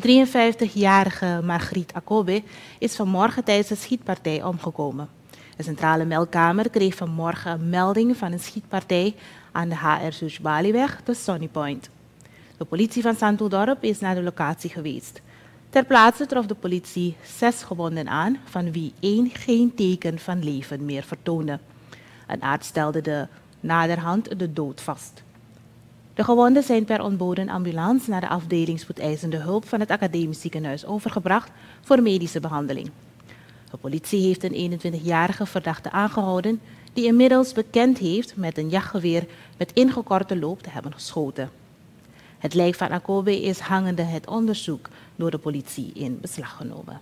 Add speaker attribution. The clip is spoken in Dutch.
Speaker 1: De 53-jarige Margriet Akobe is vanmorgen tijdens een schietpartij omgekomen. De centrale meldkamer kreeg vanmorgen een melding van een schietpartij aan de HR Soesbaliweg, de Sunny Point. De politie van Santodorp is naar de locatie geweest. Ter plaatse trof de politie zes gewonden aan, van wie één geen teken van leven meer vertoonde. Een arts stelde de naderhand de dood vast. De gewonden zijn per ontboden ambulance naar de afdeling spoedeisende hulp van het academisch ziekenhuis overgebracht voor medische behandeling. De politie heeft een 21-jarige verdachte aangehouden die inmiddels bekend heeft met een jachtgeweer met ingekorte loop te hebben geschoten. Het lijk van Akobe is hangende het onderzoek door de politie in beslag genomen.